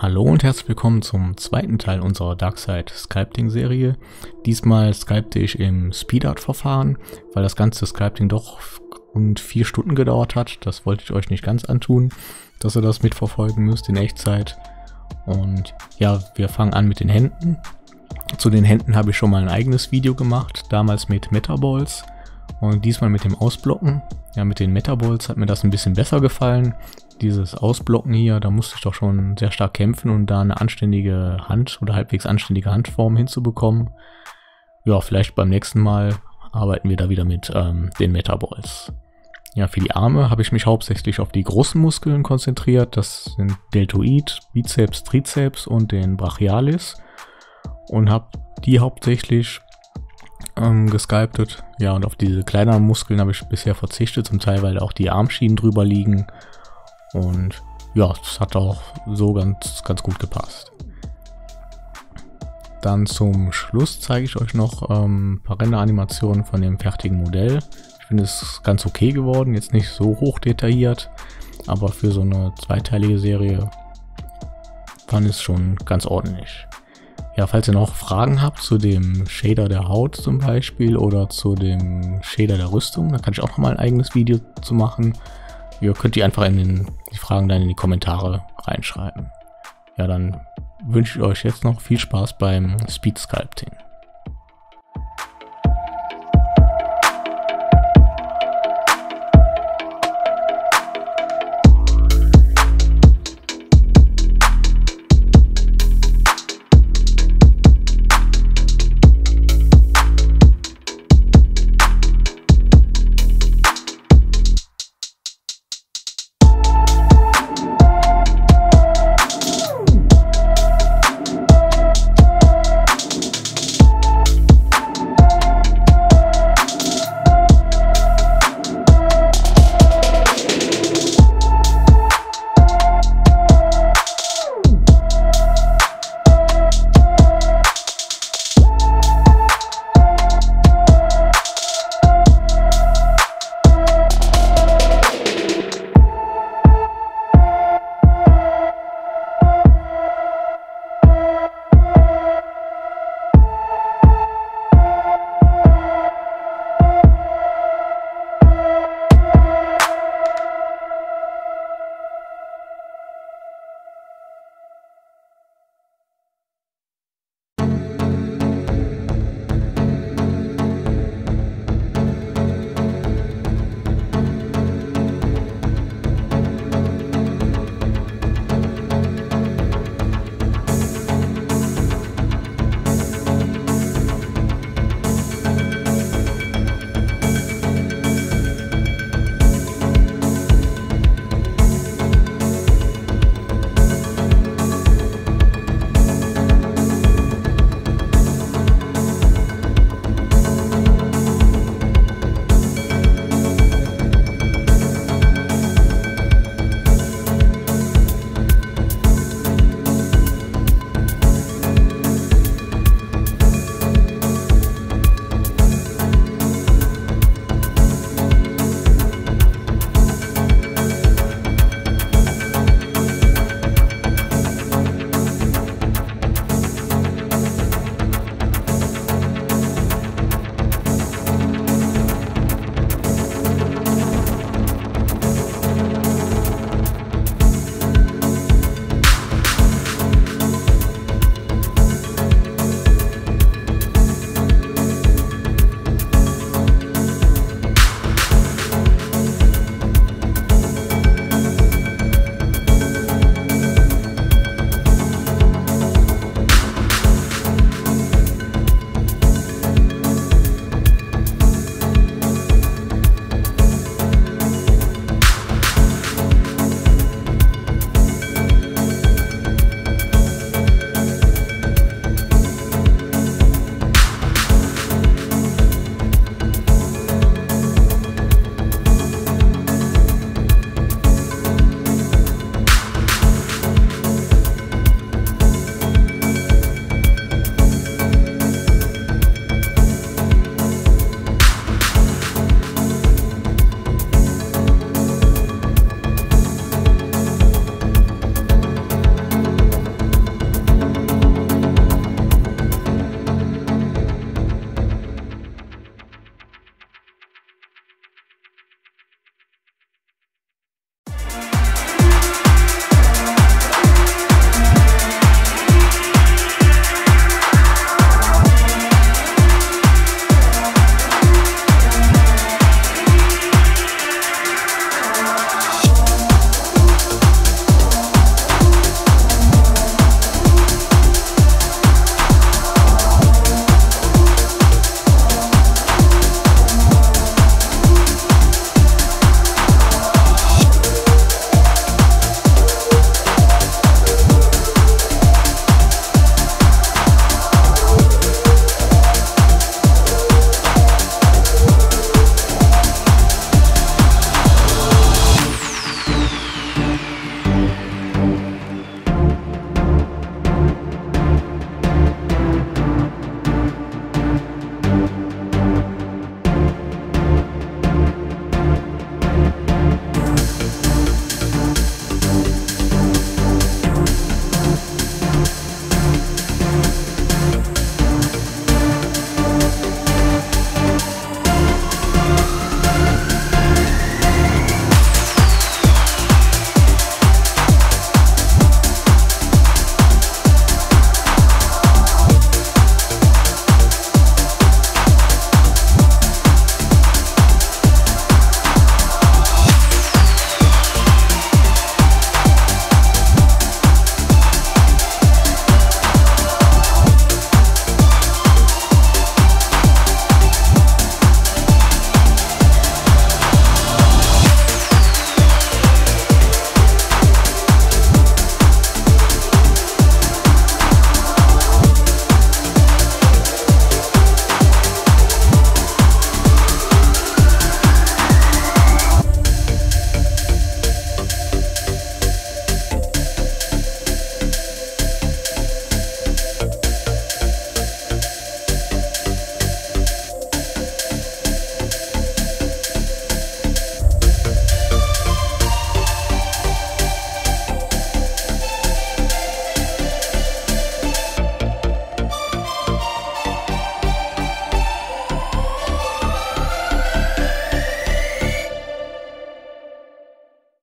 Hallo und herzlich willkommen zum zweiten Teil unserer Darkside Sculpting Serie. Diesmal sculpte ich im Speedart Verfahren, weil das ganze Sculpting doch rund vier Stunden gedauert hat. Das wollte ich euch nicht ganz antun, dass ihr das mitverfolgen müsst in Echtzeit. Und ja, wir fangen an mit den Händen. Zu den Händen habe ich schon mal ein eigenes Video gemacht, damals mit Metaballs und diesmal mit dem Ausblocken. Ja, mit den Metaballs hat mir das ein bisschen besser gefallen. Dieses Ausblocken hier, da musste ich doch schon sehr stark kämpfen, um da eine anständige Hand oder halbwegs anständige Handform hinzubekommen. Ja, vielleicht beim nächsten Mal arbeiten wir da wieder mit ähm, den Metaballs. Ja, für die Arme habe ich mich hauptsächlich auf die großen Muskeln konzentriert. Das sind Deltoid, Bizeps, Trizeps und den Brachialis. Und habe die hauptsächlich ähm, gesculptet. Ja, und auf diese kleineren Muskeln habe ich bisher verzichtet, zum Teil, weil auch die Armschienen drüber liegen. Und ja, das hat auch so ganz, ganz gut gepasst. Dann zum Schluss zeige ich euch noch ähm, ein paar Render-Animationen von dem fertigen Modell. Ich finde es ganz okay geworden, jetzt nicht so hoch detailliert, aber für so eine zweiteilige Serie fand es schon ganz ordentlich. Ja, falls ihr noch Fragen habt zu dem Shader der Haut zum Beispiel oder zu dem Shader der Rüstung, da kann ich auch noch mal ein eigenes Video zu machen. Ihr könnt die einfach in den, die Fragen dann in die Kommentare reinschreiben. Ja, dann wünsche ich euch jetzt noch viel Spaß beim Speed Sculpting.